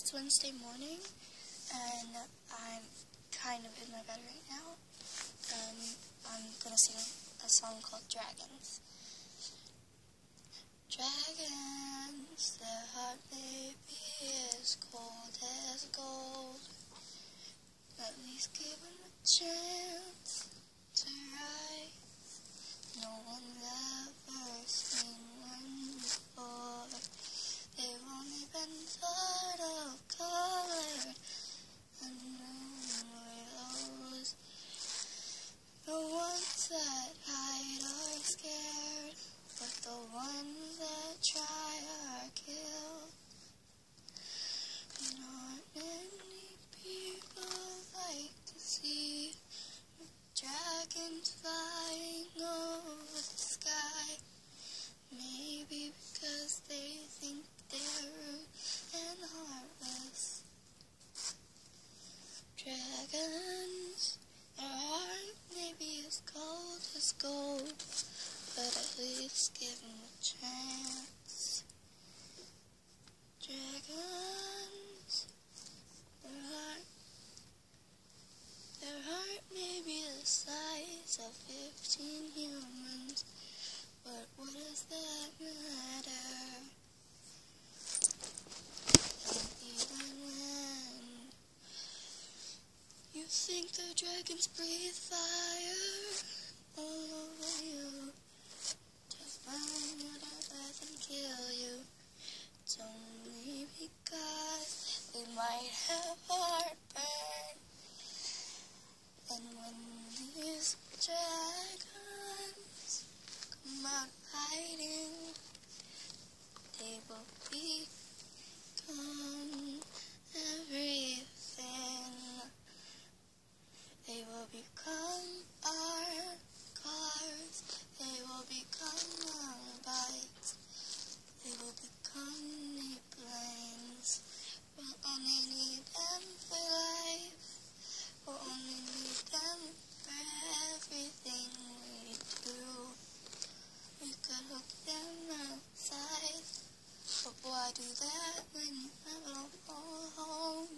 it's Wednesday morning, and I'm kind of in my bed right now, and I'm gonna sing a song called Dragons. Dragons, their heart may be as cold as gold. At least give them a chance to rise. No one's ever seen one before. They've only been thought of colored and those. The ones that hide are scared, but the ones that try are killed. Not many people like to see dragons flying over the sky. Maybe because they think they're rude and heartless. Dragons, their heart may be as cold as gold, but at least give them a chance. Dragons, their heart, their heart may be the size of fifteen humans, but what does that matter? Even when you think the dragons breathe fire. All over you to burn you to death and kill you, it's only because they might have heartburn. And when these dragons come out hiding, they will become everything. They will become our cars. They will become our bikes. They will become the planes. We'll only need them for life. We'll only need them for everything we do. We could hook them outside. But why do that when you have a home?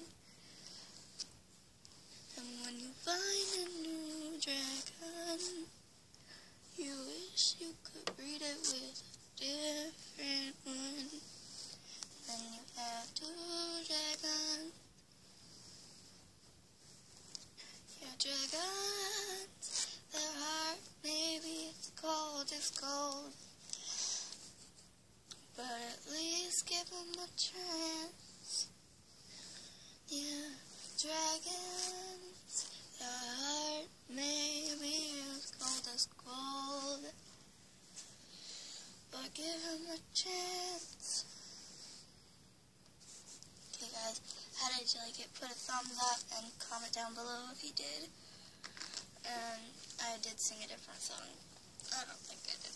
And when you find a new dragon, you wish you could breed it with a different one. Then you have two dragons. Your dragons, their heart maybe it's cold as gold. But at give them a chance. Yeah, dragons, their heart may be as cold as gold. But give them a chance. Okay guys, how did you like it? Put a thumbs up and comment down below if you did. And I did sing a different song. I don't think I did